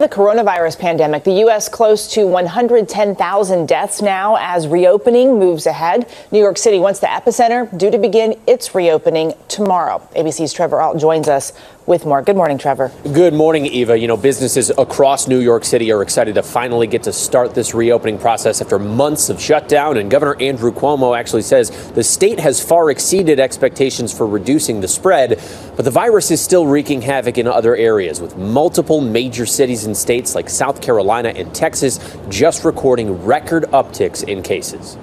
The coronavirus pandemic, the U.S. close to 110,000 deaths now as reopening moves ahead. New York City, once the epicenter, due to begin its reopening tomorrow. ABC's Trevor Ault joins us with more. Good morning, Trevor. Good morning, Eva. You know, businesses across New York City are excited to finally get to start this reopening process after months of shutdown. And Governor Andrew Cuomo actually says the state has far exceeded expectations for reducing the spread, but the virus is still wreaking havoc in other areas, with multiple major cities and states like South Carolina and Texas just recording record upticks in cases.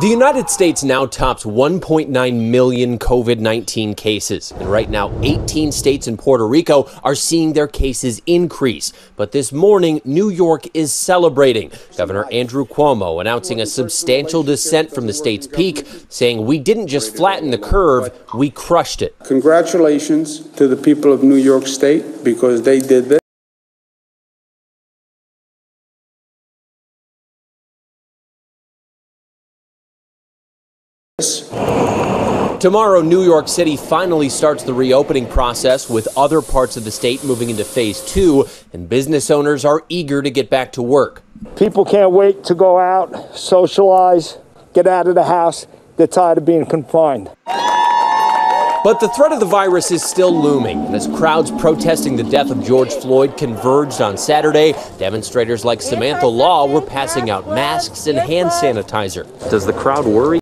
The United States now tops 1.9 million COVID 19 cases. And right now, 18 states and Puerto Rico are seeing their cases increase. But this morning, New York is celebrating. Governor Andrew Cuomo announcing a substantial descent from the state's peak, saying, We didn't just flatten the curve, we crushed it. Congratulations to the people of New York State because they did this. Tomorrow, New York City finally starts the reopening process with other parts of the state moving into phase two, and business owners are eager to get back to work. People can't wait to go out, socialize, get out of the house. They're tired of being confined. But the threat of the virus is still looming. And as crowds protesting the death of George Floyd converged on Saturday, demonstrators like Samantha Law were passing out masks and hand sanitizer. Does the crowd worry?